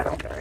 I don't care.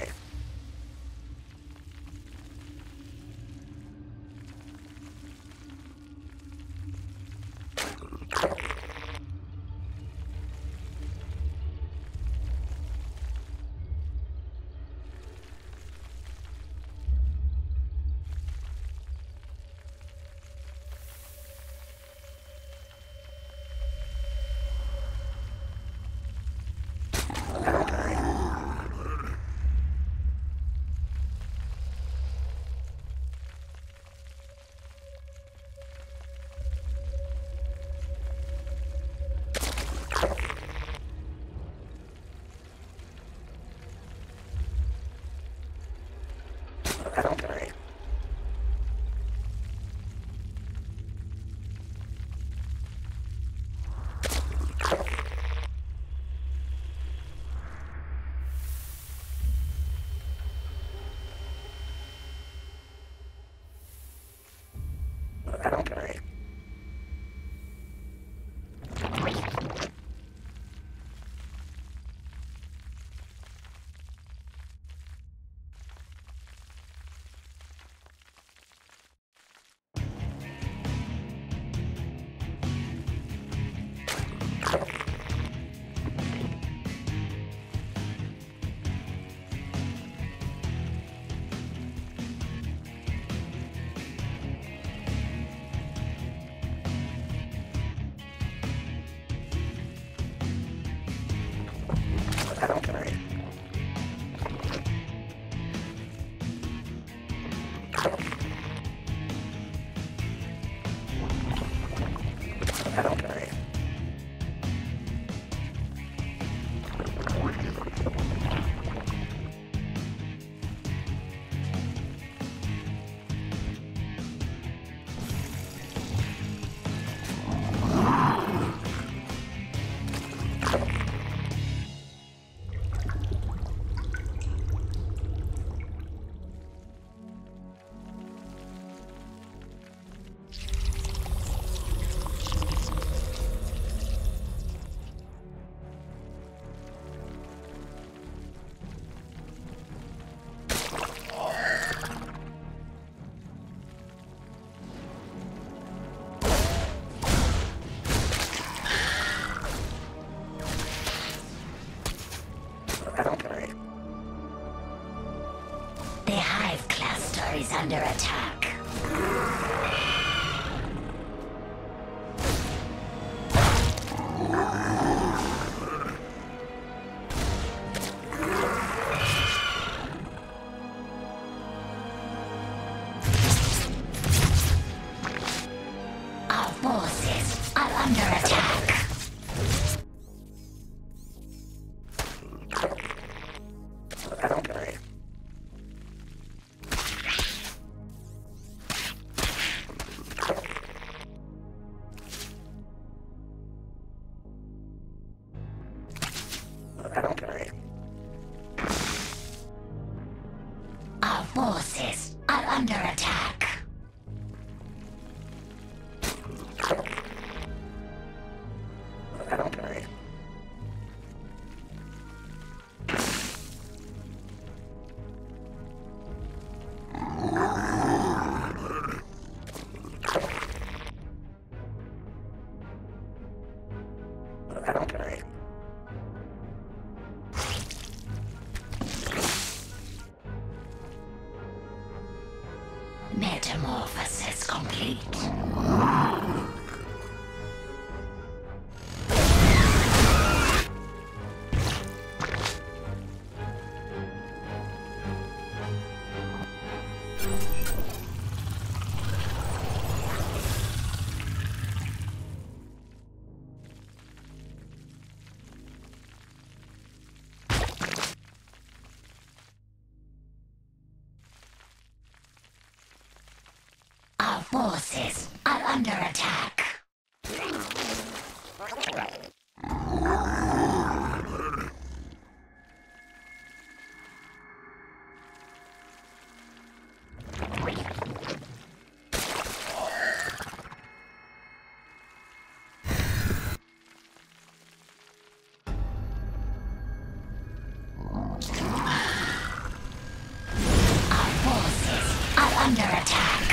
I don't care. Cluster is under attack. Forces are under attack. Metamorphosis complete. forces are under attack. under attack.